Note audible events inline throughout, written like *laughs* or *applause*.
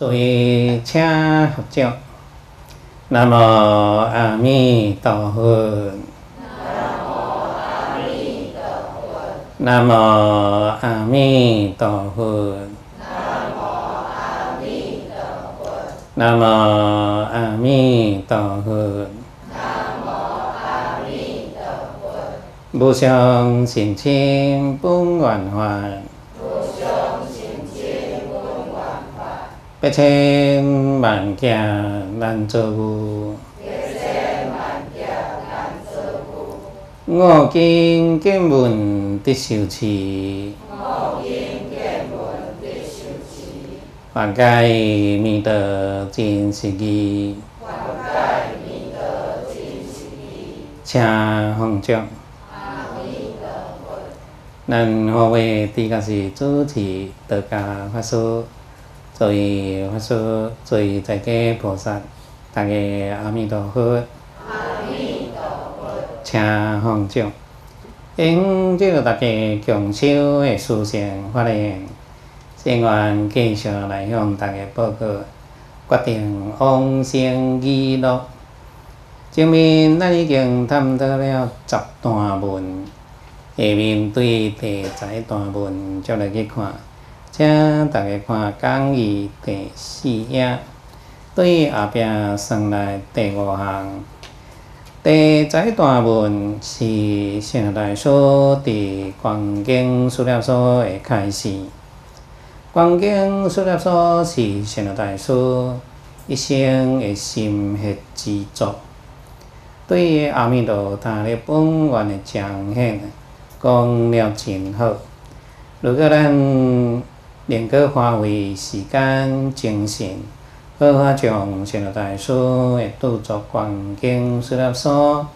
诸位请合掌。南无阿弥陀佛。南无阿弥陀佛。南无阿弥陀佛。南无阿弥陀佛，无上甚深本愿法，百千万劫难遭遇。我今见闻得受持，法界弥陀真实义，请放掌。咱何为第个是主持道家法师，所以法师，作为在家菩萨，大家阿弥陀佛。阿弥陀佛。请放掌。因这个大家共修的殊胜法令，先愿继续来向大家报告，决定往生记录。前面咱已经探讨了十段文。下面对第十段文再来去看，请大家看讲义第四页，对后壁算来第五项。第十段文是圣大所伫观经书列所的开始。观经书列所是圣大所一生的心血之作，对阿弥陀大力本愿的彰显。讲了真好，如果咱能够花费时间、精神，好好将《圣大师》的著作观经书粒所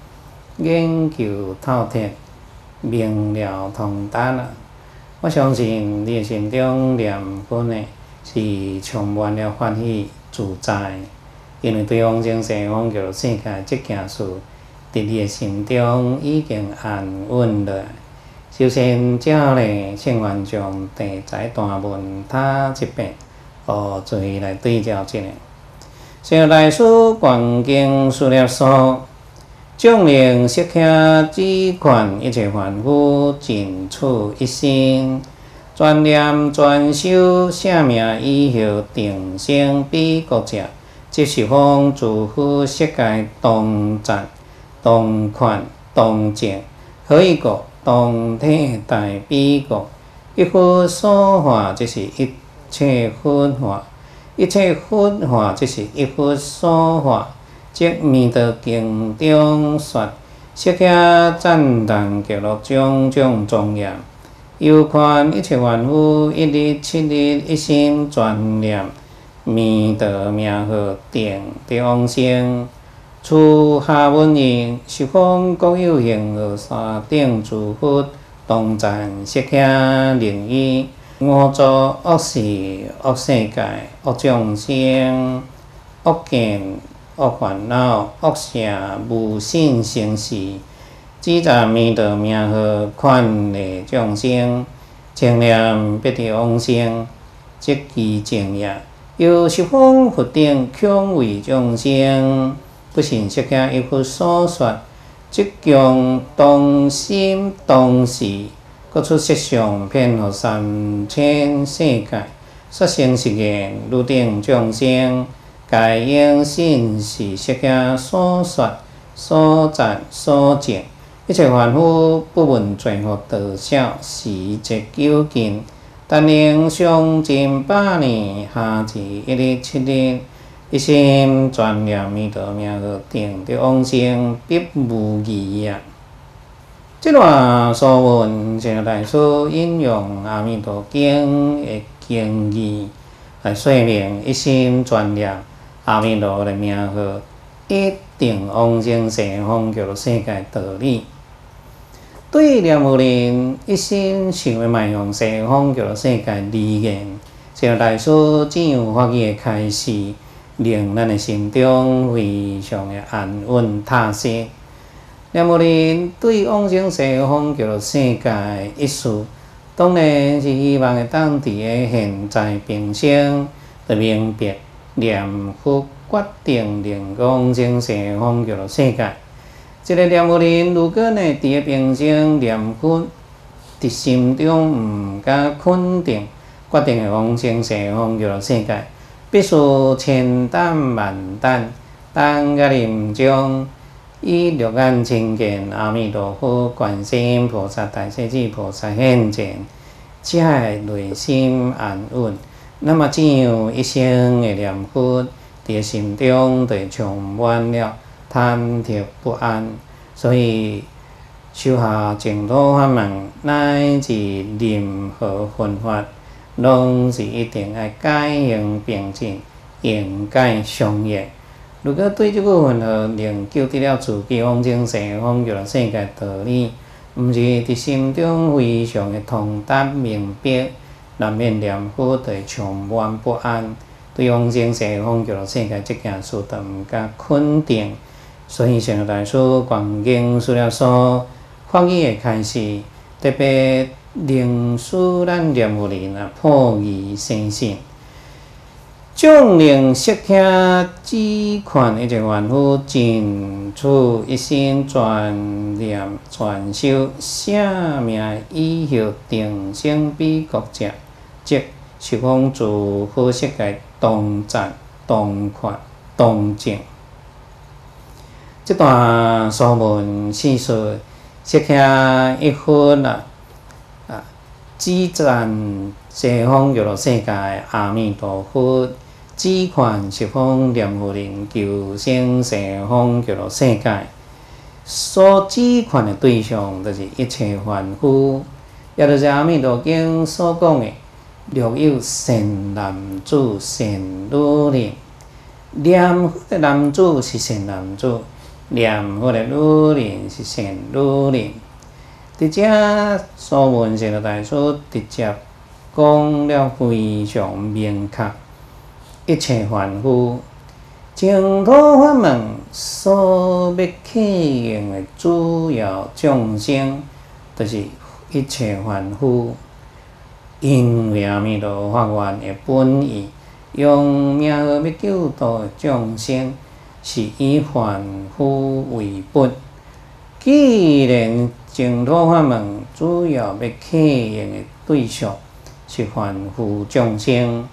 研究透彻、明了通达了，我相信你心中念佛的是充满了欢喜自在，因为对方生世方叫世界这件事，伫你的心中已经安稳了。首先，接下来，请愿将第十段文读一遍，互注意来对照一下。小大师观经书列说：众人悉克只愿一切凡夫尽处一心，专念专修，舍命以后定生彼国者，即是方诸佛世界同赞、同款、同敬，何以故？同体大悲国，一佛所化即是一切佛化，一切佛化即是一佛所化。即弥陀经中说，释迦赞叹极乐种种庄严，犹看一切万物一日七日一心专念弥陀名号，定得往生。初下文言，十方各有形和三顶诸佛同赞释迦灵语，五浊恶世恶世界恶众生恶见恶烦恼恶邪无信生死，只赞弥陀名号，劝利众生，称念必得往生，即其正业，有十方佛顶恐为众生。不信释迦一佛所说，即将当心当时，各出色相遍和三千世界，说成实言，如定众生，该应信是释迦所说、所赞、所证。一切凡夫不闻罪恶得少，时节究竟，但能上尽百年，下至一日七日。一心专念弥陀名号，定得往生，必无疑呀。这段所闻，像大师引用阿弥陀经的经义来说明，一心专念阿弥陀的名号，一定往生西方极乐世界道理。对念佛人一心想要迈向西方极乐世界理念，像大师怎样发起的开始？令咱的心中非常的安稳踏实。念佛人对往生西方极乐世界一事，当然是希望会当伫个现在平生就明白念佛决定令讲精神方叫做世界。一个念佛人，如果呢伫个平生念佛，伫心中毋敢肯定，决定会往生西方叫做世界，必须千担万担，等甲临终，以六眼清净阿弥陀佛、观世音菩萨、大势至菩萨现前，才会内心安稳。那么这样一生的念佛，在心中就充满了忐忑不安。所以，修下净土法门，乃至任何分法，拢是一定爱改用并进，应该相应。如果对即个分合能救得了自己往生西方极乐世界道理，毋是伫心中非常的通达明白，难免念佛会充满不安，对往生西方极乐世界这件事，都毋敢肯定。所以，现在说观经书了说，翻译的开始，特别令使咱念佛人啊，破疑生信，将令识听只看一个万夫，尽出一心专念专修，舍命以后定生彼国者，即十方诸佛世界同赞同看同证。这段说文叙述，写起一分啊啊，只赞西方极乐世界阿弥陀佛，只看十方念佛人求生西方极乐世界，所只看的对象，就是一切凡夫，也就是阿弥陀经所讲的，若有善男子、善女人，念佛的男子是善男子。念佛的女人是善女人，伫遮所文上的大师直接讲了非常明确，一切凡夫净土法门所要启用的主要众生，就是一切凡夫，因为阿弥陀法愿的本意，用名号要救度众生。是以凡夫为本。既然净土法门主要要启用的对象是凡夫众生，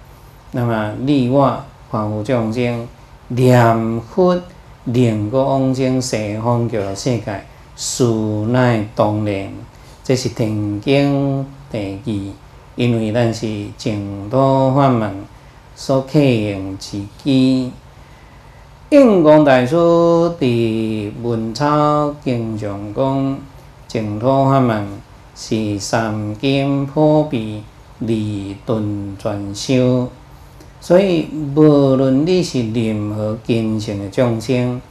那么你我凡夫众生念佛能够往生西方极乐世界，事乃当然。这是天经地义，因为咱是净土法门所启用之机。印光大师伫文钞经常讲，净土法门是三经普遍、利顿全修。所以，无论你是任何根性的众生，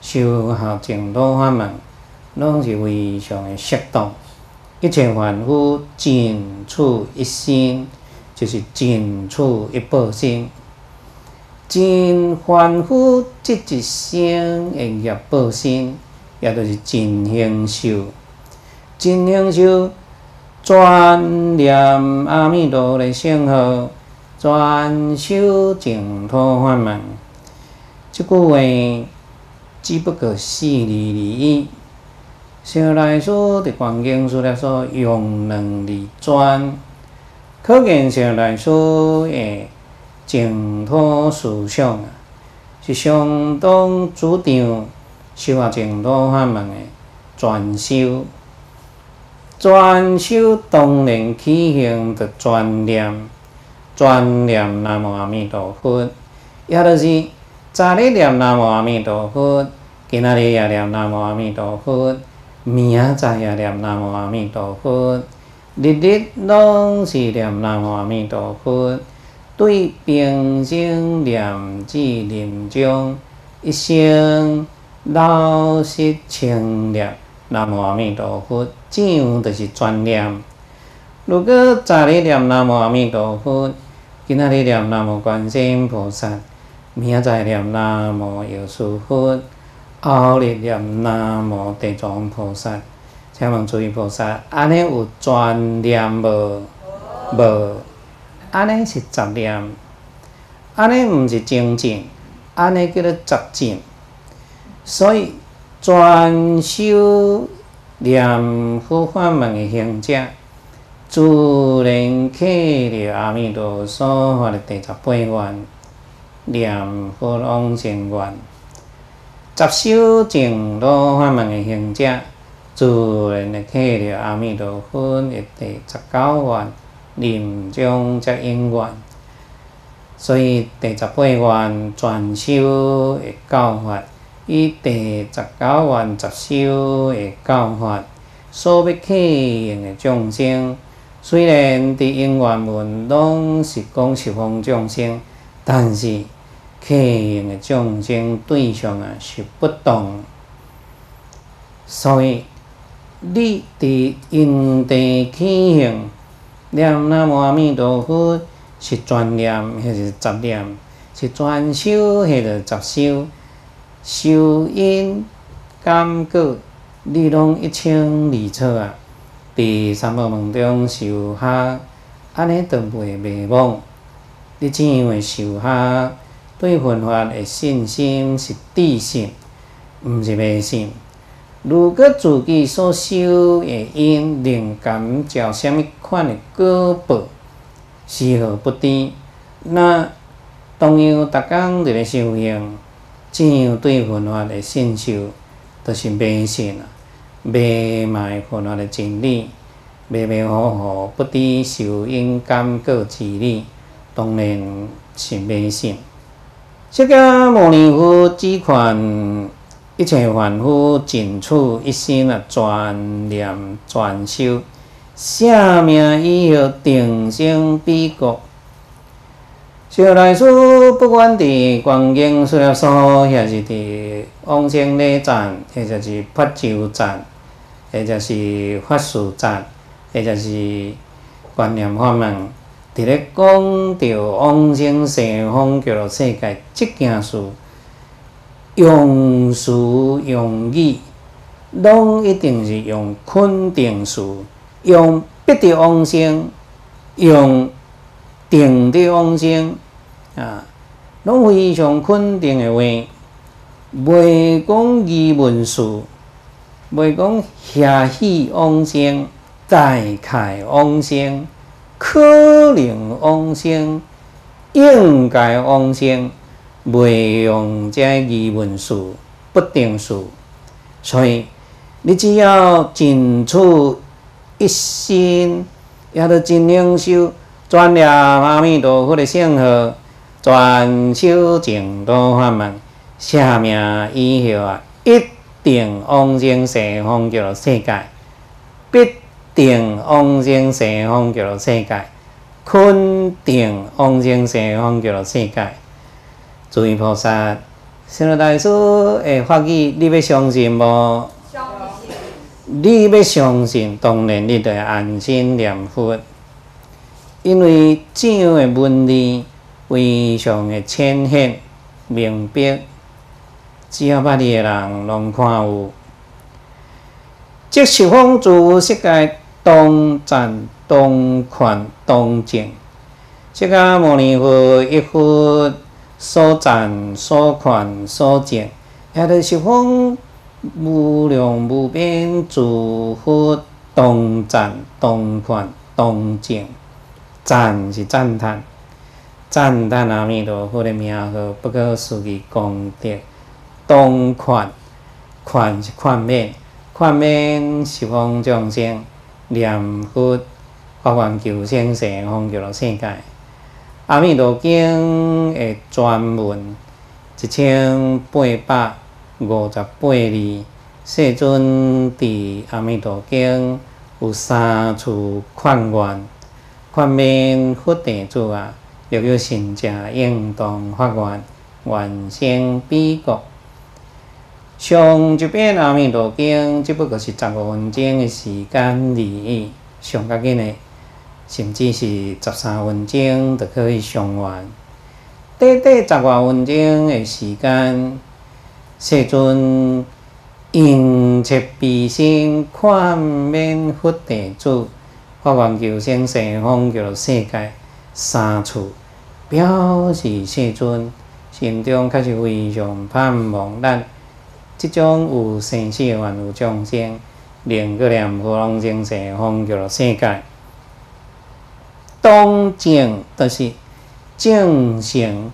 修学净土法门，拢是非常的适当。一切凡夫尽处一心，就是尽处一报心。真凡夫即一生的业报身，也就是真享受。真享受，专念阿弥陀的圣号，专修净土法门。即句话只不过四字而已。小来说，伫观经书来说，用两字专，可见小来说诶。净土思想啊，是相当主张修学净土法门的专修。专修当然起行着专念，专念南无阿弥陀佛，也就是早日念南无阿弥陀佛，今仔日也念南无阿弥陀佛，明仔载也念南无阿弥陀佛，日日拢是念南无阿弥陀佛。对平生念字临终，一生老实清念南无阿弥陀佛，这样就是专念。如果早日念南无阿弥陀佛，今仔日念南无观世音菩萨，明仔念南无药师佛，后日念南无地藏菩萨，请问诸位菩萨，安尼有专念无？无。安尼是杂念，安尼毋是精进，安尼叫做杂进。所以专修念佛法门的行者，自然契着阿弥陀所发的第十八愿，念佛往生愿。杂修净土法门的行者，自然会契着阿弥陀佛的第十九愿，临终则因缘。所以第十八愿专修的教法，以第十九愿十修的教法，所要启应的众生，虽然伫因缘门拢是讲十方众生，但是起应的众生对象啊是不同。所以你伫因地起行，念南无阿弥陀佛。是专念还是杂念？是专修还是杂修？修因感果，你拢一清二楚啊！伫三宝门中修下，安尼都袂迷惘。你怎样会修下？对佛法的信心是自信，毋是迷信。如果自己所修的因，灵感照什么款的果报？丝毫不低，那同样逐工伫咧修行，怎样对佛法的信受，都是迷信啊！迷卖佛法的真理，迷迷糊糊不知受因感果之理，当然是迷信。释迦牟尼佛只看一切凡夫尽处一心啊，专念专修。下命以后定生彼国，小来说，不管伫观音寺了所，还是伫往生礼站，或者是佛州站，或者是法术站，或者是观念法门，伫咧讲着往生西方极乐世界这件事，用词用语，拢一定是用肯定词。用必得往生，用定的往生啊，拢非常肯定的话，袂讲疑问词，袂讲遐喜往生、大开往生、可能往生、应该往生，袂用这疑问数、不定数，所以你只要尽出。一心也都尽量修，专念阿弥陀佛的圣号，专修净土法门，下命以后啊，一定往生西方极乐世界，必定往生西方极乐世界，肯定往生西方极乐世界。诸位菩萨，圣大师的法语，你要相信无？你要相信，当然你得安心念佛，因为这样的文字非常的浅显明白，只要捌字的人拢看有。即十方诸世界，当赞、当看、当敬。释迦牟尼佛一佛所赞、所看、所敬，也得十方。无量无边诸佛同赞同款同敬，赞是赞叹，赞叹阿弥陀佛的名号不可思议功德，同款款是宽免，宽免十方众生念佛发愿求生西方极乐世界，阿弥陀经的专文一千八百。五十八字，世尊伫阿弥陀经有三处劝愿，劝免佛弟子啊，若有信者应当发愿，愿生彼国。上一遍阿弥陀经只不过是十五分钟的时间而已，上较紧的，甚至是十三分钟就可以上完。短短十外分钟的时间。世尊应切悲心，宽免佛地主，发愿求生西方极乐世界三处，表示世尊心中确实非常盼望咱即种有生死的万有众生，能够念佛龙精舍方极乐世界。当正就是正性，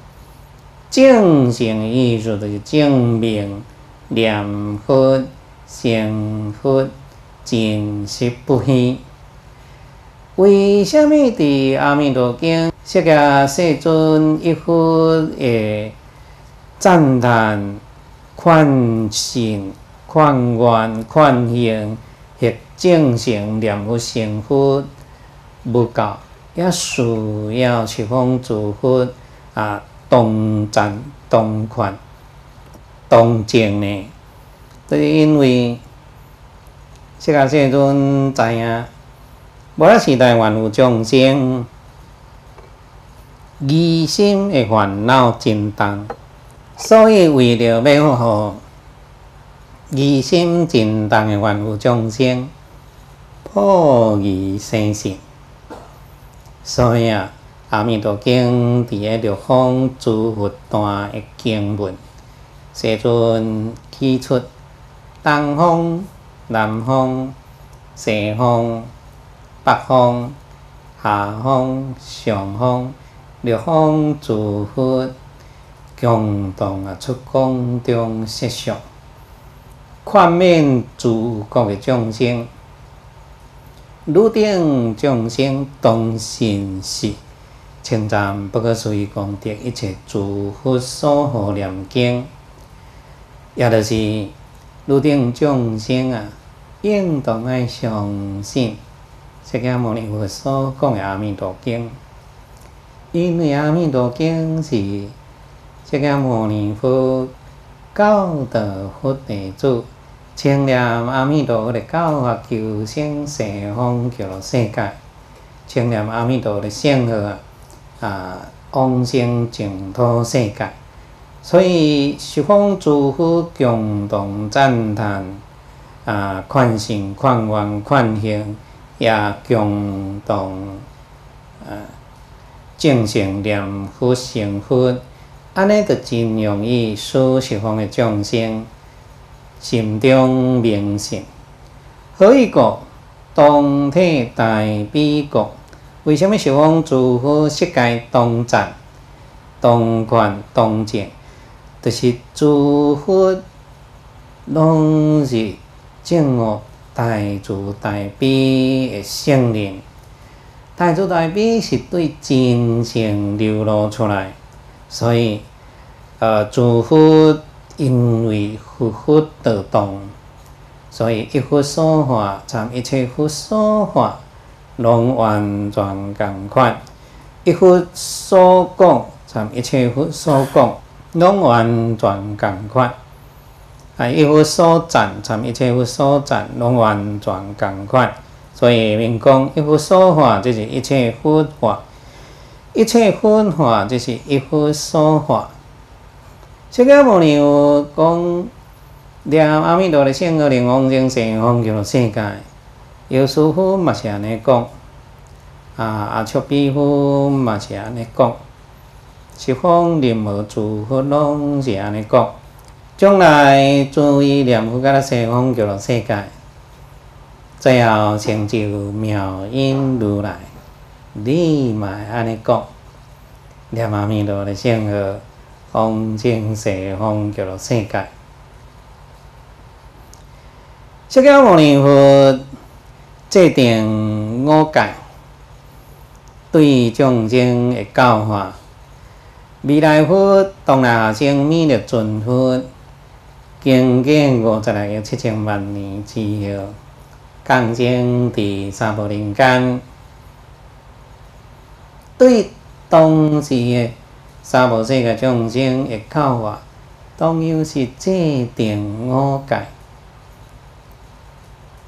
正性意思就是证明念佛成佛真实不虚。为什么伫阿弥陀经释迦世尊一佛的赞叹、劝信、劝愿、劝行，或正成念佛成佛不够，也需要十方诸佛啊同赞、同款、同证呢？就是因为释迦世尊知影。无啦时代万物众生，疑心的烦恼真重，所以为了要互疑心真重的万物众生破疑生信，所以啊，阿弥陀经伫个六方诸佛段的经文，世尊指出东方、南方、西方。北方、下方、上方、六方诸佛共同啊出光中设想，宽免诸国的众生，汝等众生当信是称赞不可思议功德，一切诸佛所护念经，也就是汝等众生啊，应当爱相信。释迦牟尼佛所讲的《阿弥陀经》，因为《阿弥陀经》是释迦牟尼佛教导佛弟子，称念阿弥陀佛的教法，求生西方极乐世界，称念阿弥陀佛的圣号啊，往生净土世界。所以十方诸佛共同赞叹啊，宽心宽愿、宽行。也共同啊，正成念佛成佛，安尼就真容易使十方的众生心中明信。何以故？同体大悲国，为什么十方诸佛世界同赞、同观、同见？就是诸佛拢是正我。大慈大悲的圣人，大慈大悲是对真性流露出来，所以，呃，诸佛因为佛佛得动，所以一佛说法，参一切佛说法，拢完全共款；一佛所讲，参一切佛所讲，拢完全共款。啊！一佛所赞，参一切佛所赞，拢完全共款。所以明讲，一佛说法就是一切佛法，一切佛法就是一佛说法。释迦牟尼佛讲念阿弥陀的圣号，令往生西方极乐世界。有师傅嘛是安尼讲，啊阿弥比佛嘛是安尼讲，十方任何诸佛拢是安尼讲。将来注意念佛，甲西方极乐世界，最后成就妙音如来。你嘛安尼讲，念阿弥陀的圣号，方正西方极乐世界。释迦牟尼佛制定五戒，对众生的教化。未来佛当来下生弥勒尊佛。经过五十来个七千万年之后，降生伫三宝人间，对当时的三宝世界众生的教化，当然是制定五戒。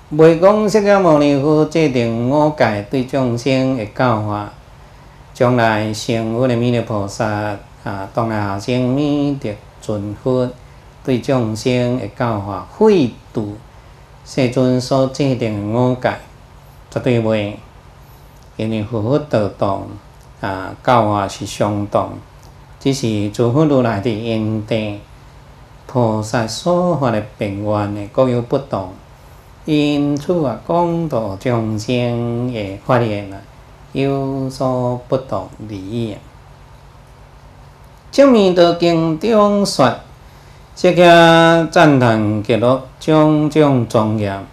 未讲释迦牟尼佛制定五戒对众生的教化，将来成佛的弥勒菩萨啊，当来下生弥勒尊佛。对众生的教化，会度世尊所制定五戒，绝对袂，因为佛佛道道啊教化是相同，只是诸佛如来的因地菩萨所发的病愿的各有不同，因此啊讲道众生的发言啊有所不同而已。正面的经中说，这个赞叹记录种种庄严，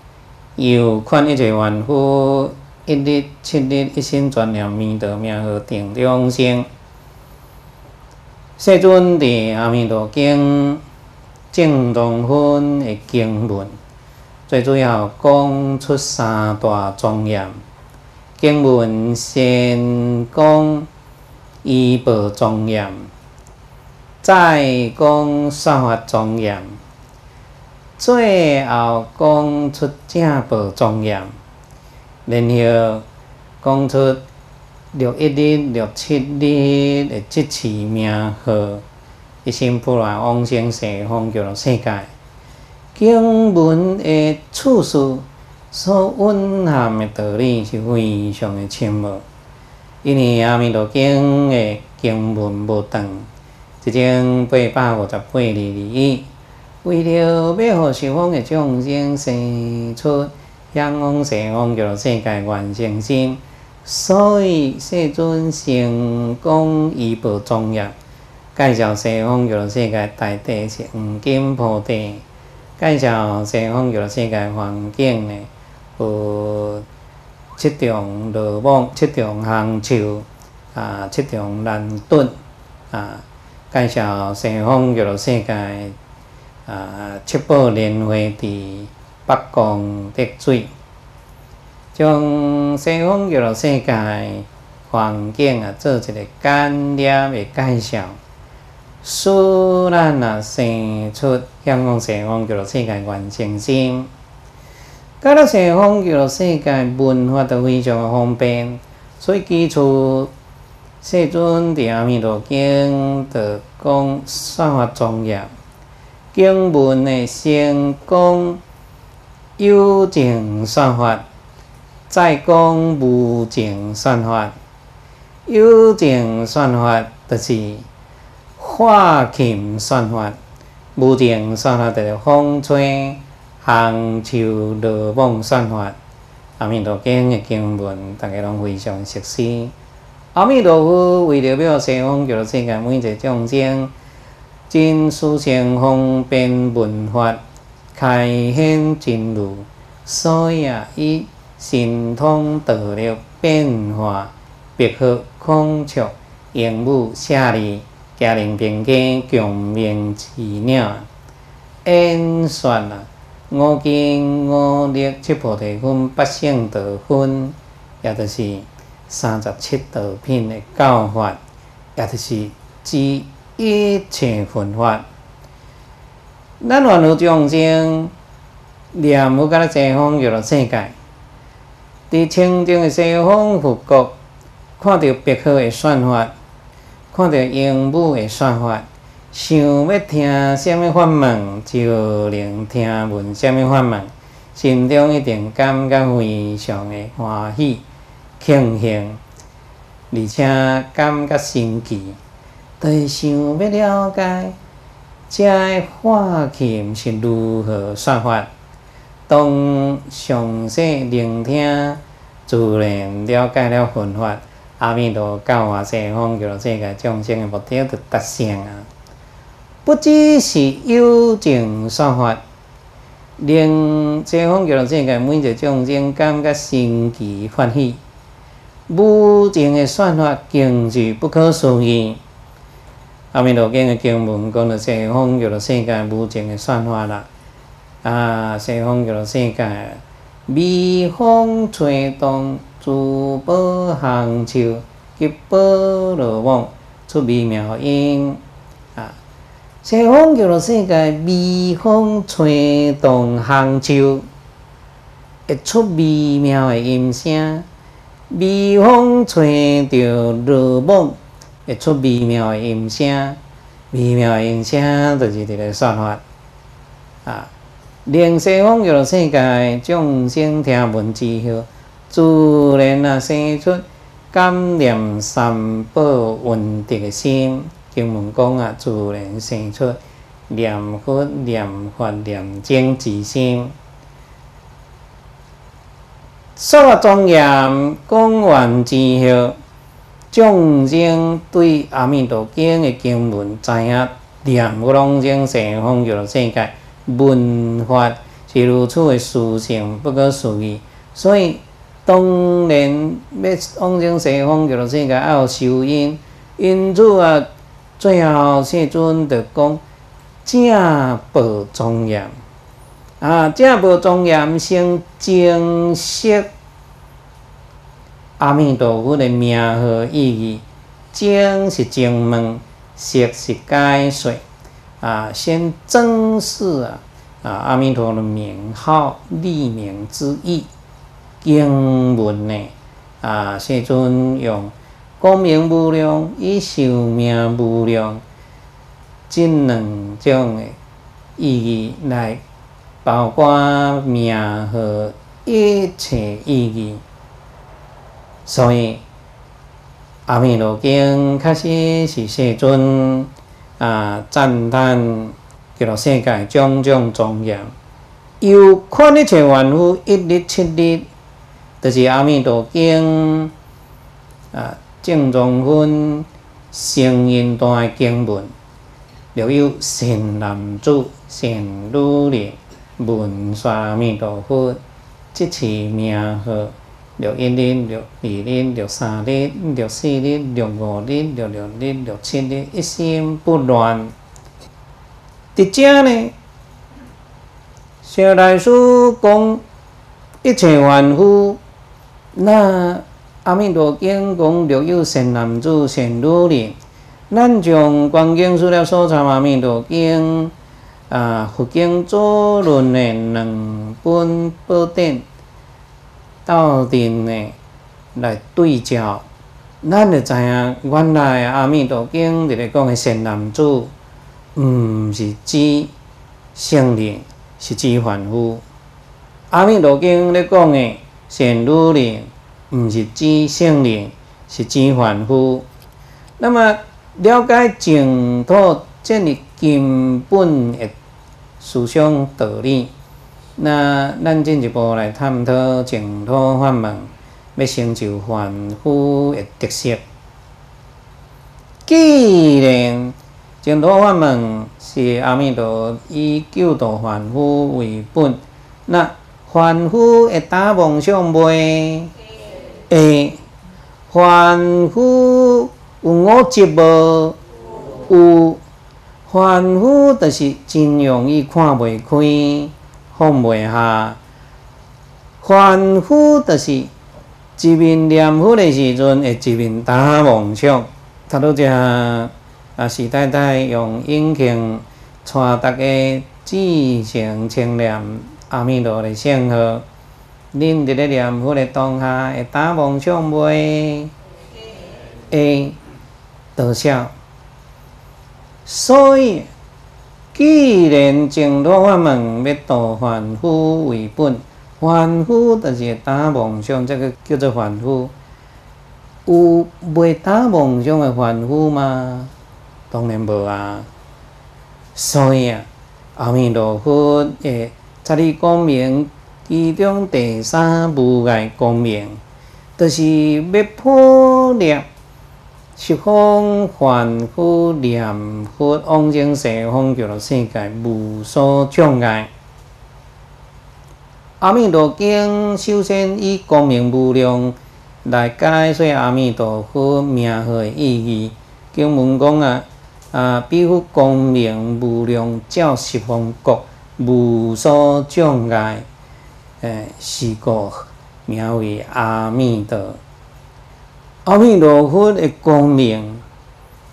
又看一切万夫一日七日一心专念弥陀名号定中生。世尊伫阿弥陀经正当分的经文，最主要讲出三大庄严。经文先讲依报庄严。再讲善法庄严，最后讲出正报庄严，然后讲出六一日、六七日的即次名号，一心不乱往生西方极乐世界。经文的处事所蕴含的道理是非常的深奥，因为阿弥陀经的经文无长。一千八百五十八日而已，为了要互十方的众生生出向往西方极乐世界愿成心，所以世尊成功依报庄严，介绍西方极乐世界大地是黄金铺地，介绍西方极乐世界环境呢有七种罗网、七种行树啊、七种蓝盾啊。介绍西方极乐世界啊，七宝莲花伫北光得水，将西方极乐世界环境啊做一个简略的介绍，使咱啊生出香港西方极乐世界完成心。到了西方极乐世界文化都非常方便，所以基础。世尊伫阿弥陀经的讲算法庄严，经文的先讲有情算法，再讲无情算法。有情算法就是化琴善法，无情算法就是风吹行树落梦善法。阿弥陀经的经文，大家拢非常熟悉。阿弥陀佛，为了表西方极乐世界每一个众生真殊胜方便闻法，开显真如，所以啊，以神通道力变化，别合孔雀，鹦鹉舍利，家人平家共鸣奇鸟，演说啊，五经五力七菩提分八圣道分，也就是。三十七道品的教法，也就是知一切佛法。咱还有众生念无甲西方极乐世界，伫清净的西方佛国，看到别克的算法，看到鹦鹉的算法，想要听什么法门，就能听闻什么法门，心中一定感觉非常的欢喜。庆幸，而且感觉神奇，是想要了解这个法琴是如何算法。当详细聆听，自然了解了佛法。阿弥陀教化西方极乐世界众生的目的就达成啊！不只是有情说法，令西方极乐世界每一个众生感觉心奇欢喜。无情的算法，更是不可思议。阿弥陀经的经文讲到西方极乐世界无情的算法啦。啊，西方极乐世界，微风吹动，珠宝行树，吉宝罗网，出微妙音。啊，西方极乐世界，微风吹动行树，会出微妙的音声。微风吹着落梦，会出微妙的音声。微妙的音声就是这个说法啊。令西方极乐世界众生听闻之后，自然啊生出感念三宝稳定的心，经文讲啊，自然生出念佛、念法、念经之心。说庄严，讲完之后，众生对阿弥陀经的经文知影，念不拢经西方极乐世界文法是如此的殊胜，不可思议。所以当然要往生西方极乐世界，要有修因。因此啊，最后世尊就讲正报庄严。啊，正报庄严先正式阿弥陀佛的名号意义。正是正问，色是解说。啊，先正视啊啊阿弥陀的名号、立名之意。经文呢啊，世尊用光明无量、以寿命无量这两种的意义来。包括名号一切意义，所以阿弥陀经确实是世尊啊赞叹极乐世界种种庄严，有看一切万物一日七日，就是阿弥陀经啊正宗分声音段的经文，又有善男子、善女人。文殊阿弥陀佛，即次名号：六一日、六二日、六三日、六四日、六五日、六六日、六七日，一心不乱。伫遮呢，小大师讲一切凡夫，那阿弥陀经讲六有善男子、善女人，咱从观经书了所参阿弥陀经。啊，佛经作论的两本宝典，斗阵呢来对照，咱就知影原来阿弥陀经伫咧讲的善男子，毋是指圣人，是指凡夫；阿弥陀经咧讲的善女人，毋是指圣人，是指凡夫。那么了解净土这里根本的。思想道理，那咱进一步来探讨净土法门要成就凡夫的特色。既然净土法门是阿弥陀以救度凡夫为本，那凡夫会打梦想袂？会。凡夫有五劫无？有。凡夫就是真容易看袂开、放袂下。凡夫就是一面念佛的时阵，会一面打妄想。他都只啊时代代用引擎带大家自成清念阿弥陀的圣号。恁伫咧念佛的当下，会打妄想袂？会，多少？所以，既然净土法门要度凡夫为本，凡夫就是打梦想，这个叫做凡夫。有未打梦想的凡夫吗？当然无啊。所以啊，阿弥陀佛诶，十二光明其中第三无碍光明，就是要破灭。十方凡夫念佛往生西方极乐世界无所障碍。阿弥陀经首先以光明无量来解说阿弥陀佛名号的意义。经文讲啊，啊，彼佛光明无量，照十方国无所障碍。诶，是故名为阿弥陀。阿弥陀佛的光明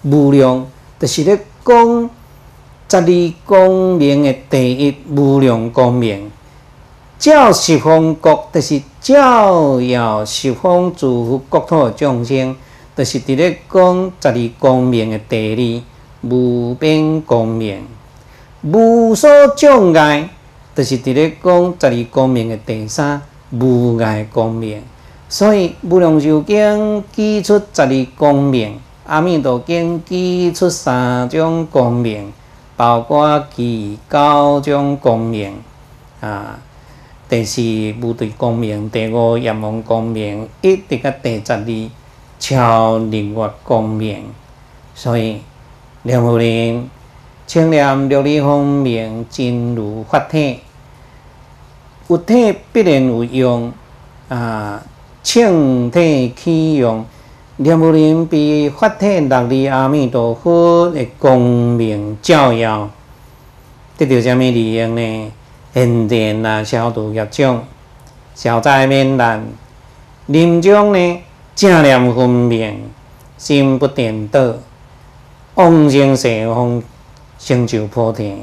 无量，就是咧讲十二光明的第一无量光明。照十方国，就是照耀十方诸佛国土众生，就是伫咧讲十二光明的第二无边光明。无所障碍，就是伫咧讲十二光明的第三无碍光明。所以《无量寿经》记出十二光明，《阿弥陀经》记出三种光明，包括其九种光明啊。第四无对光明，第五阎王光明，一直到第十二超日月光明。所以念佛人清念六力方明，真如法体，有体必然有用啊。清体起用，念佛人被法体六力阿弥陀佛的光明照耀，得到什么利益呢？现前啊，消除业障，消灾免难；临终呢，正念分明，心不颠倒，往生西方，成就菩提。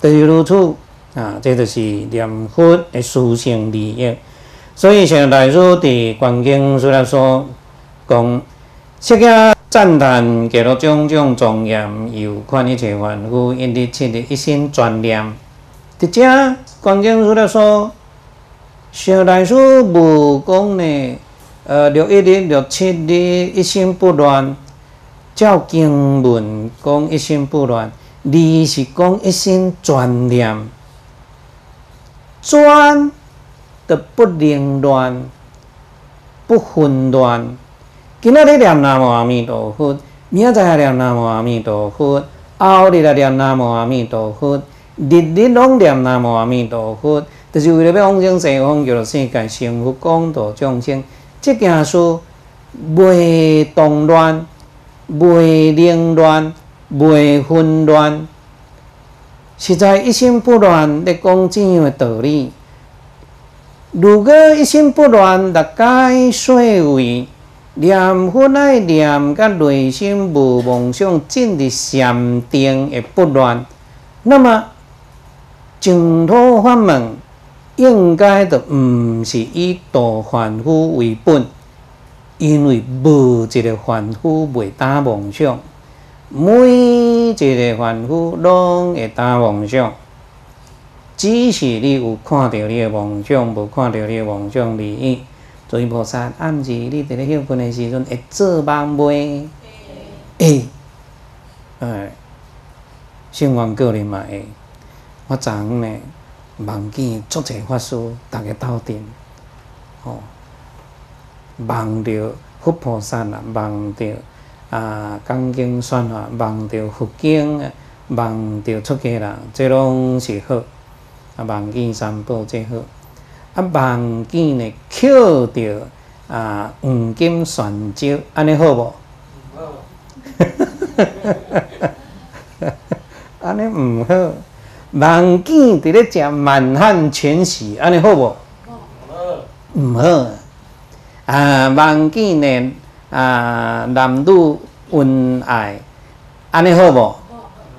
就是如此啊，这就是念佛的殊胜利益。所以，像大师伫《观经》虽然说讲，释迦赞叹给了种种庄严，有款一切凡夫，因地切的一心专念。伫遮《观经》书了说，像大师无讲呢，呃，六一日、六七日一心不乱，照经文讲一心不乱，二是讲一心专念，专。的不凌乱、不混乱。今仔日念南无阿弥陀佛，明仔载念南无阿弥陀佛，后日来念南无阿弥陀佛，日日拢念南无阿弥陀佛，就是为了要往生西方极乐世界，成佛广度众生。这件事袂动乱、袂凌乱、袂混乱，实在一心不乱咧讲怎样的道理。如果一心不乱，六界岁位念佛爱念，甲内心无妄想，进入禅定的不乱，那么净土法门应该就毋是以度凡夫为本，因为无一个凡夫袂打妄想，每一个凡夫拢会打妄想。只是你有看到你的梦想，无看到你的梦想而已。所以菩萨暗示你伫咧休困的时阵会做梦袂？会，哎，信愿个人嘛会。我昨昏呢梦见足济法师，逐个斗阵，吼，梦着佛菩萨啦，梦着啊讲经算法，梦着佛经，梦着出家人，这拢是好。啊，望见三宝最好。啊，望见呢，捡着啊黄金钻石，安尼好无？好。安尼毋好。望见伫咧食满汉全席，安尼好无？好。毋好。啊，望见呢啊男女恩爱，安尼好无？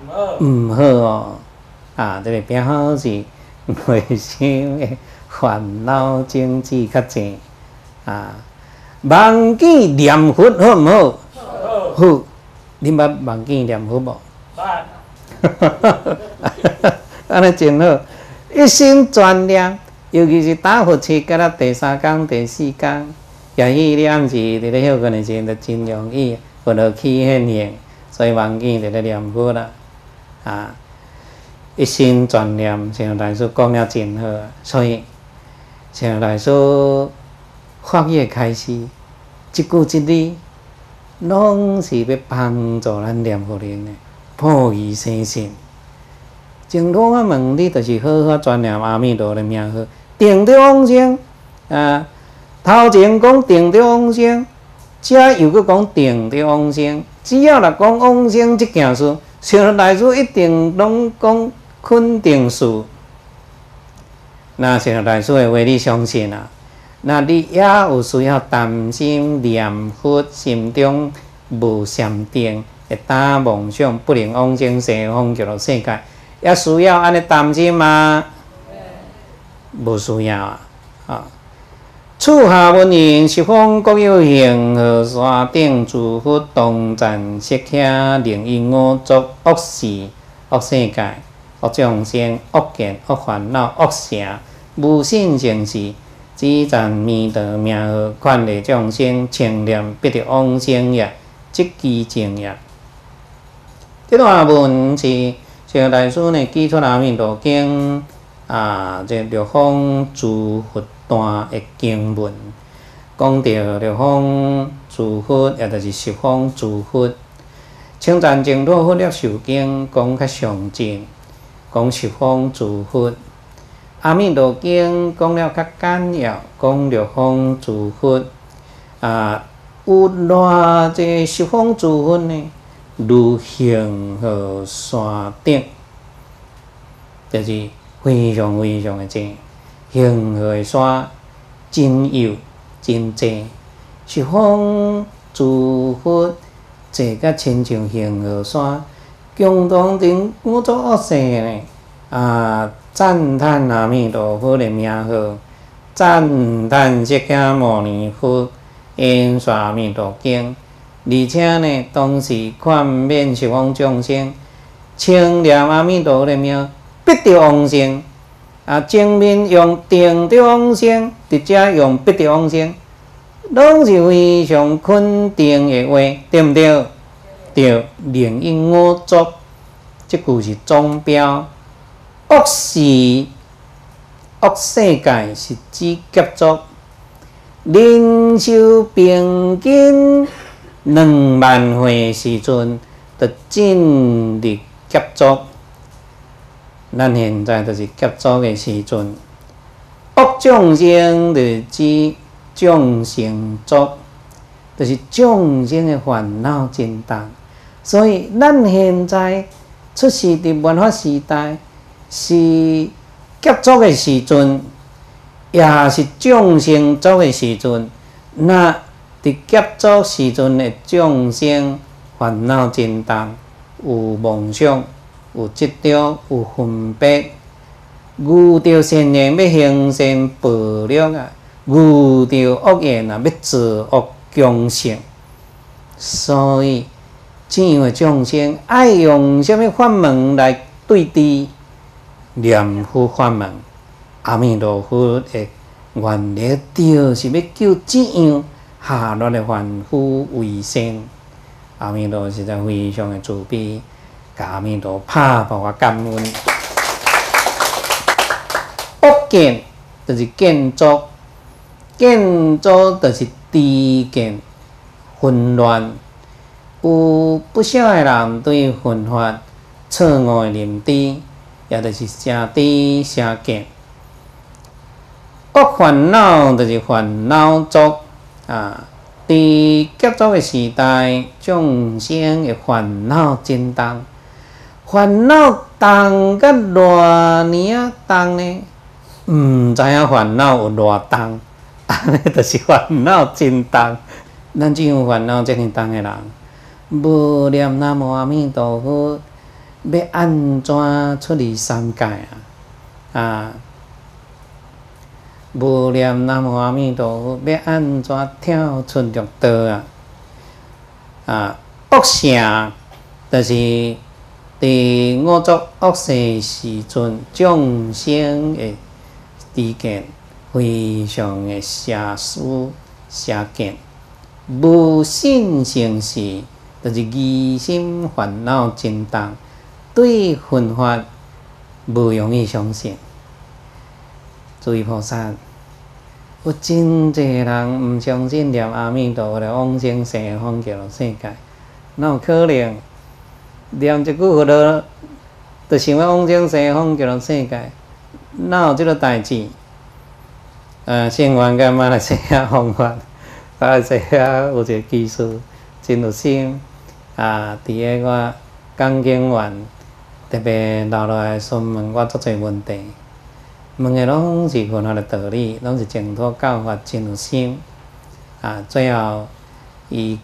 好。毋好哦。啊，这个表示。内心的烦恼症结较济啊！忘记念佛好毋好？好。你捌忘记念佛无？捌。*laughs* 安尼真好，一心专念，尤其是打佛七，甲咱第三工、第四工，也许你暗时伫咧休困的时阵，就真容易佛落起现现，所以忘记伫咧念佛啦，啊！一心专念，像来说讲了真好，所以像大师发业开始，一句一字，拢是要帮助咱念佛人的，破疑生信。净土法门，你就是好好专念阿弥陀的名号，定得往生啊！头前讲定得往生，遮又搁讲定得往生，只要来讲往生这件事，像来说一定拢讲。肯定是，那像大师的话，你相信啊？那你也有需要担心念佛心中无禅定，会打梦想，不能往生西方极乐世界，也需要安尼担心吗？无需要啊！啊，处下文言十方各有形，河山顶诸佛同赞色客，令因我作恶事恶世界。恶众生、恶见、恶烦恼、恶想、无信成事，只赞弥陀名号，劝励众生清念，必得往生也，即其正也。这段文是像大师呢，记出阿弥陀经啊，这六方诸佛段的经文，讲到六方诸佛，也就是十方诸佛，称赞净土佛力受经，讲较详尽，讲十方诸佛。阿弥陀经讲了较简要，讲六方诸佛啊，有偌济十方诸佛呢？如恒河山顶，就是非常非常的济。恒河山真有真济，十方诸佛坐甲亲像恒河山，共同顶五浊恶世呢啊！赞叹阿弥陀佛的名号，赞叹释迦牟尼佛因说阿弥陀经，而且呢，同时劝勉十方众生，称念阿弥陀佛的名，必得往生。啊，正面用定得往生，直接用必得往生，拢是非常肯定的话，对毋对？对，灵应五足，即句是中标。恶是恶世界，是指劫族。灵修平均两万岁时阵，就进入劫族。咱现在就是劫族的。时阵，恶众生就指众生族，就是众生的。烦恼真重。所以，咱现在出世伫文化时代。是劫足的时阵，也是众生足的时阵。那伫劫足时阵的众生烦恼真重，有梦想，有执着，有分别，遇到善缘要行善报力啊，遇到恶缘啊要自恶强盛。所以，这样的众生爱用什么法门来对治？念佛法门，阿弥陀佛的愿力，就是要救这样下落的凡夫为生。阿弥陀实在非常的慈悲，阿弥陀拍把我感恩。恶见就是建筑，建筑就是地见混乱，有不少的人对佛法错误的认知。也就是成知成见，恶烦恼就是烦恼足啊！在劫足的时代，众生的烦恼真重，烦恼重甲偌年啊重呢？毋知影烦恼有偌重，安 *laughs* 尼就是烦恼真重。咱这样烦恼这么重的人，无念南无阿弥陀佛。要安怎出离三界啊？啊！无念南无阿弥陀佛，要安怎跳出六道啊？啊！恶性就是伫五浊恶世时阵，众生的知见非常的邪思邪见，无信心事，就是疑心烦恼真重。对佛法无容易相信，诸位菩萨，有真济人毋相信念阿弥陀佛的往生西方极乐世界，哪有可能念一句佛了，就想要往生西方极乐世界？哪有即个代志？呃，先愿甲马来西亚方法，来 *laughs* 西亚有一个技术真有心啊！伫个我讲经院。特别留落来询问我足侪问题，问的拢是佛法的道理，拢是净土教法真有心。啊，最后伊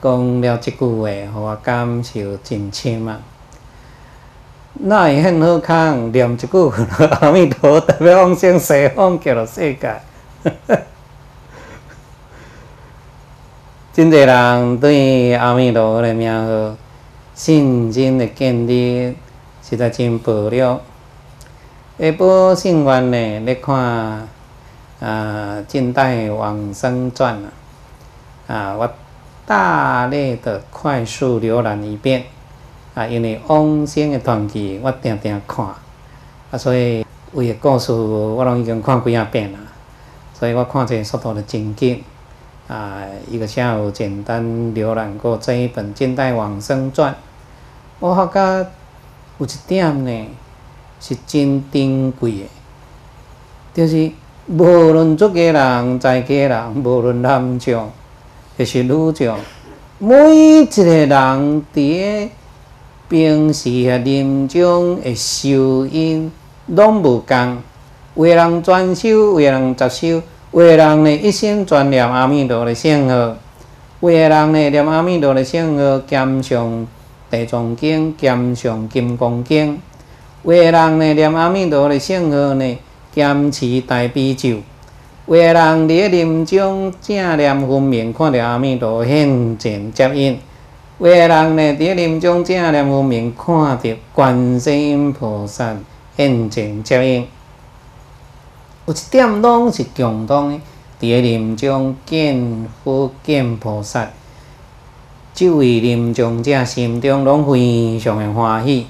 讲了即句话，互我感受真深啊！那会很好康念一句 *laughs* 阿弥陀，特别往生西方极乐世界。真侪人对阿弥陀佛的名号信心的建立。实在真薄了。下晡圣愿呢，咧看啊，《近代往生传》啊，啊，我大略的快速浏览一遍啊，因为往生的传记我定定看啊，所以为个故事我拢已经看几啊遍啦，所以我看这速度就真紧啊。一个下午简单浏览过这一本《近代往生传》，我发觉有一点呢是真珍贵的，就是。无论出家人、在家人，无论男众还是女众，每一个人伫平时啊临终的修因拢无共。有的人专修，有的人杂修，有的人呢一心专念阿弥陀的圣号，有的人呢念阿弥陀的圣号兼上地藏经、兼上金刚经，有的人呢念阿弥陀的圣号呢。坚持大悲咒，有个人伫临终正念分明，看到阿弥陀现前接引；有个人呢伫临终正念分明，看到观世音菩萨现前接引。有一点拢是共同的，伫临终见佛见菩萨，即位临终者心中拢非常的欢喜，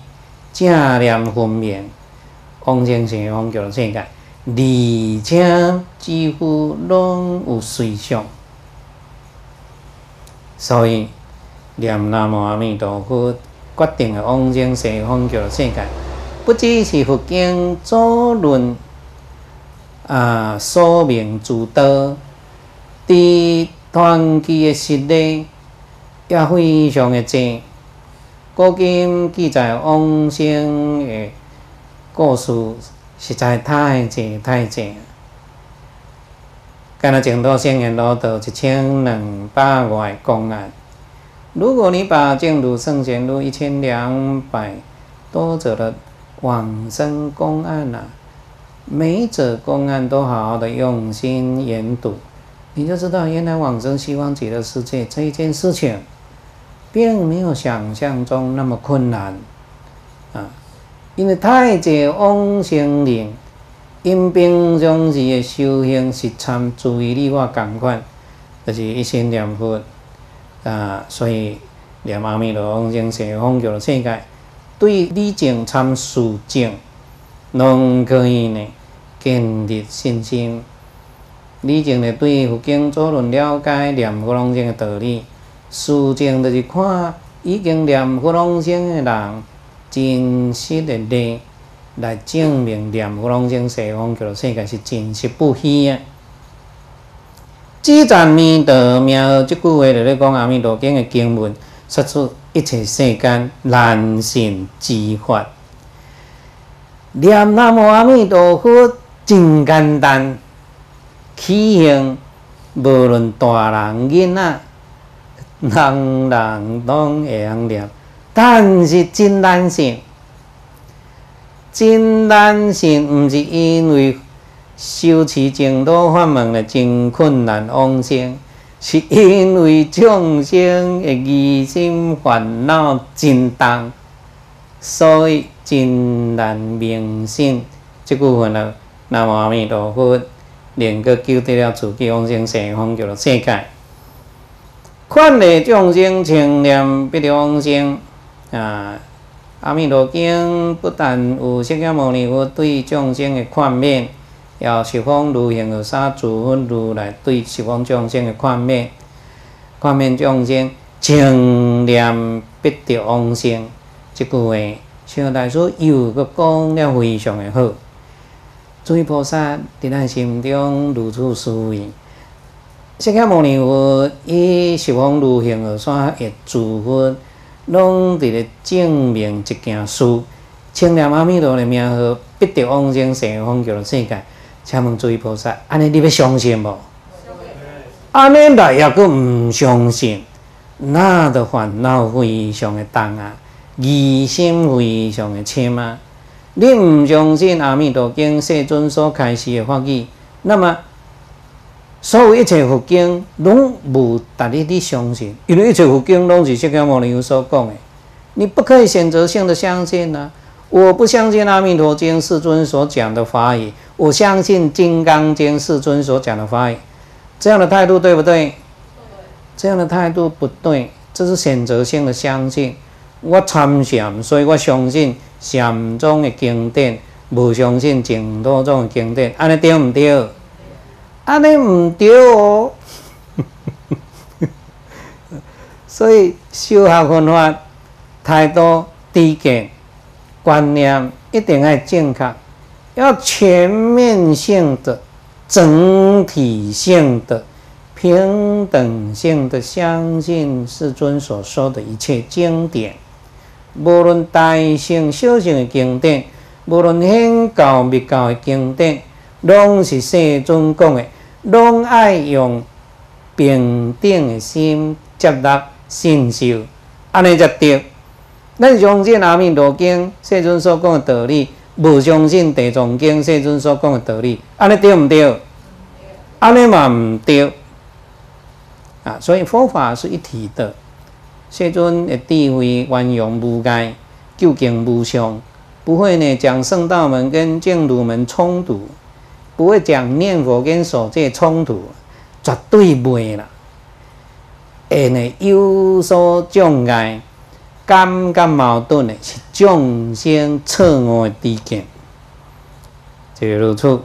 正念分明。往生西方极乐世界，而且几乎拢有随想，所以念南无阿弥陀佛，决定了往生西方极乐世界，不只是佛经所论啊，说明诸道，伫传记的实例也非常的多，古今记载往生的。故事实在太济太济，干了净土圣言罗道一千两百外公案。如果你把净土圣贤录一千两百多则的往生公案呐，每一则公案都好好的用心研读，你就知道原来往生西方极乐世界这一件事情，并没有想象中那么困难啊。因为太济往生人，因平常时的修行是参注意力我共款，就是一心念佛啊，所以念阿弥陀往生西方极乐世界，对理境参事境，拢可以呢建立信心。理境呢对佛经做论了解念佛往生的道理，事境就是看已经念佛往生的人。真实的力来证明念佛往生西方极乐世界是真实不虚啊！只赞弥陀妙，即句话就咧讲阿弥陀经的经文，说出一切世间难信之法。念南无阿弥陀佛真简单，起行无论大人囡仔，人人拢会晓念。但是真难信，真难信，毋是因为修持净土法门的真困难往生，是因为众生的疑心烦恼真重，所以真难明信。即句话呢，南无阿弥陀佛，能够救得了自己往生西方极乐世界。劝励众生清念必得往生。啊！阿弥陀经不但有释迦牟尼佛对众生的宽免，也有十方如行有三诸佛如来对十方众生的宽免。宽免众生清念必得往生，这句话，像大师又个讲了非常的好。诸位菩萨伫咱心中如此思维，释迦牟尼佛以十方如行有三一诸佛。拢伫咧证明一件事，清念阿弥陀的名号，必得往生西方极乐世界。请问诸位菩萨，安尼你要相信无？安尼来也阁毋相信，那的烦恼非常的重啊，疑心非常的深啊。你毋相信阿弥陀经世尊所开示的法语，那么？所有一切佛经拢无值得你相信，因为一切佛经拢是释迦牟尼佛所讲的，你不可以选择性的相信呐。我不相信《阿弥陀经》世尊所讲的法语，我相信《金刚经》世尊所讲的法语。这样的态度对不对？这样的态度不对，这是选择性的相信。我参禅，所以我相信禅宗的经典，不相信净土宗的经典。安尼对唔对？安尼唔对哦。*laughs* 所以修学佛法态度、低见、观念一定要正确，要全面性的、整体性的、平等性的相信世尊所说的一切经典，无论大乘、小乘的经典，无论显教、密教的经典，拢是世尊讲的，拢爱用平等的心接纳。信受，安尼才对。咱相信阿弥陀经，世尊所讲的道理；无相信地藏经，世尊所讲的道理，安尼对毋对？安尼嘛毋对。啊，所以佛法是一体的。世尊的智慧圆融无碍，究竟无相，不会呢讲圣道门跟净土门冲突，不会讲念佛跟守戒冲突，绝对不会啦。会呢有所障碍、感觉矛盾的，是众生错误的知见，就如此。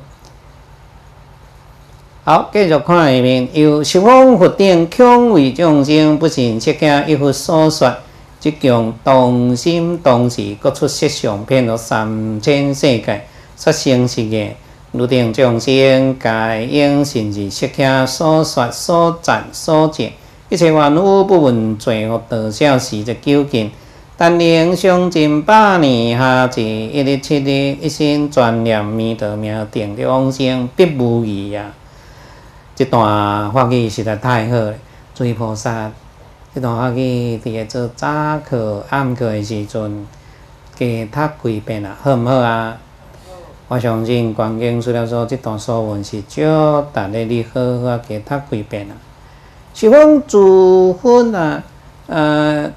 好，继续看下面，由十方佛顶，恐为众生不信，切惊一佛所说，即将动心动事，各出色相，遍了三千世界，说生是业。如定众生，该应信是切惊所说、所赞、所见。一切万物不闻罪恶得消时则究竟，但愿上尽百年下至一日七日，一心专念弥陀名，定的往生必无疑呀！这段话语实在太好了，诸菩萨，这段话语伫个做早课、暗课的时阵，加读几遍啊，好毋好啊？我相信观经资料说，这段说文是少，但你你好好加读几遍啊。十方诸佛啊，呃，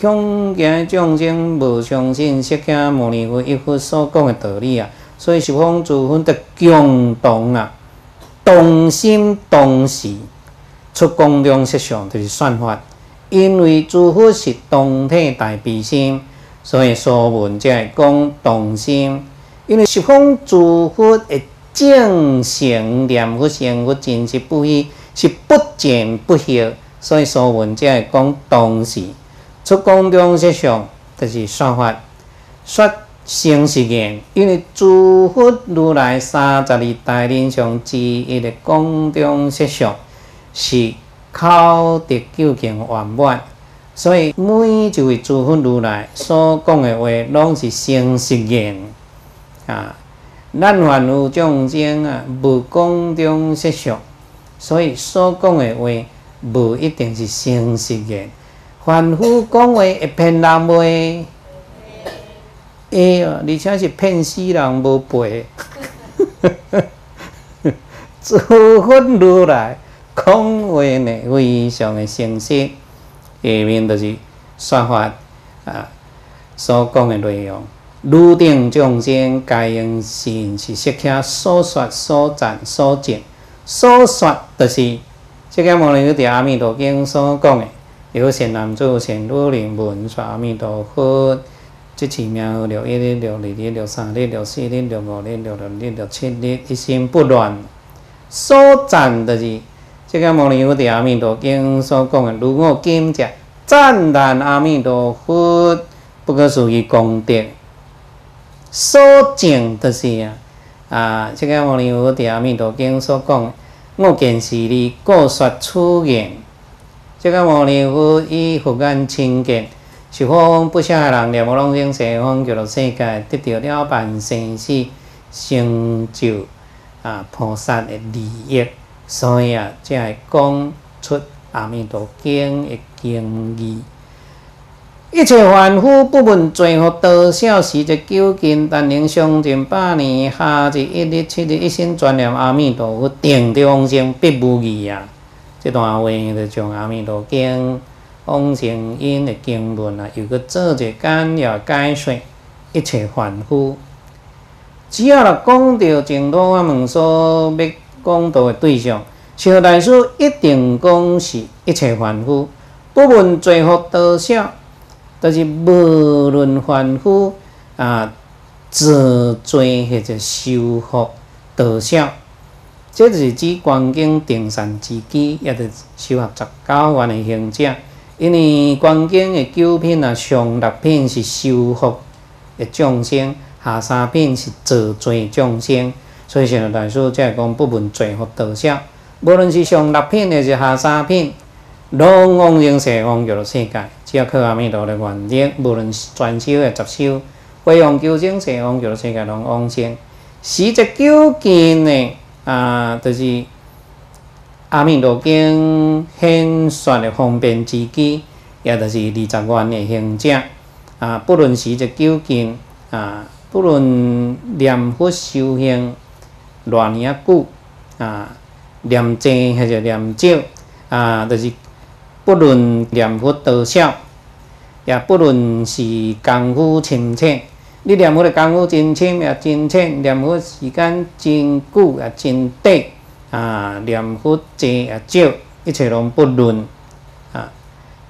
恐惊众生无相信释迦牟尼佛一佛所讲的道理啊，所以十方诸佛得共同啊，同心同时出公中实相，就是算法。因为诸佛是同体大悲心，所以说文才会讲同心。因为十方诸佛的正行念佛成佛真实不虚。是不减不休，所以说文才会讲同时出宫中实相，就是算法说成实言。因为诸佛如来三十二大人上之一的宫中实相，是靠得究竟圆满，所以每一位诸佛如来所讲的话，拢是成实言啊。咱凡夫众生啊，无宫中实相。所以所讲的话，无一定是诚实的。凡夫讲话会骗人袂？会哦，而且是骗死人无赔。*laughs* 诸佛如来讲话呢，非常的诚实。下面就是说法啊，所讲的内容。如定众生该用心是释迦所说、所赞、所见。所说就是释迦牟尼佛在阿弥陀经所讲的，有善男子、善女人闻说阿弥陀佛，即次名号六一日、六二日、六三日、六四日、六五日、六六日、六七日，一心不乱。所赞就是释迦牟尼佛在阿弥陀经所讲的，如我今者赞叹阿弥陀佛，不可思议功德。所证就是啊。啊！释迦牟尼佛在阿弥陀经所讲，我见是你故说此言。释迦牟尼佛以佛眼亲见，十方不下人念无拢生西方极乐世界，得到了万生死成就啊菩萨的利益，所以啊，才会讲出阿弥陀经的经义。一切凡夫不问罪福多少时，就究竟但能上尽百年，下至一日七日，一心专念阿弥陀佛，定得往生，必无疑啊！这段话就将阿弥陀经往生因的经文啊，有个做者简要解说一切凡夫。只要若讲到净土法门所要讲到的对象，小大师一定讲是一切凡夫，不论罪福多少，都是无论凡夫啊，自罪或者修福多少，这就是指观经定善之机，也就是修学十九愿的行者。因为观经的九品啊，上六品是修福的众生。下三品是造罪众生，所以现在大师才会讲不问罪福多少。无论是上六品还是下三品，拢往生西方极乐世界。只要靠阿弥陀的愿力，无论是专修还是杂修，回向求生西方极乐世界拢往生。实则究竟呢？啊，就是阿弥陀经显说的方便之机，也就是二十愿的行者啊。不论是则究竟啊。不论念佛修行偌尼啊久啊，念济还是念少啊，就是不论念佛多少，也不论是功夫深浅，你念佛的功夫真深也真浅，念佛时间真久也真短啊，念佛者也少，一切拢不论啊。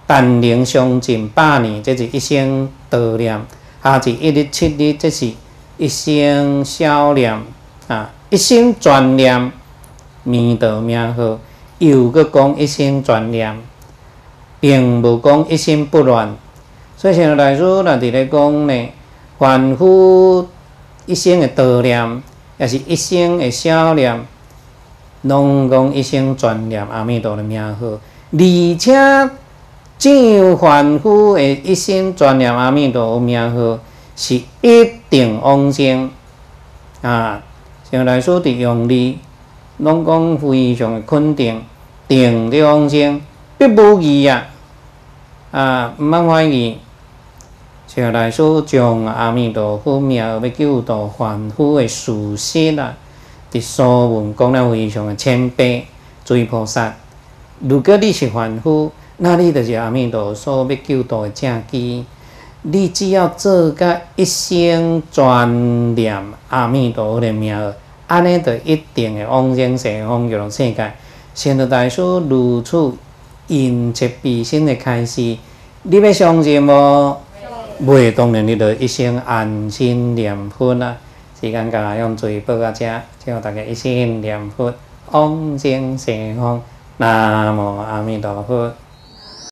但能相尽百年，这是一生多念。下至一日七日，这是一生少念啊！一生专念弥陀名号，又搁讲一生专念，并无讲一心不乱。所以现在大师若伫咧讲呢，凡夫一生的多念，也是一生的少念，拢讲一生专念阿弥陀的名号，而且。正有凡夫的一生专念阿弥陀佛名号，是一定往生啊！像来说的用力，拢讲非常的肯定，定的往生，必无疑啊！啊，毋茫怀疑。像来说将阿弥陀佛名号要救度凡夫的事实啊，伫所闻讲了非常的谦卑，诸菩萨，如果你是凡夫，那你就是阿弥陀所要救度的正机，你只要做个一生专念阿弥陀佛的名，安尼就一定会往生西方极乐世界。现在大师如此因切必心的开始，你要相信无？袂当然，你就一生安心念佛啦。时间到用嘴报到遮，祝大家一心念佛，往生西方。南无阿弥陀佛。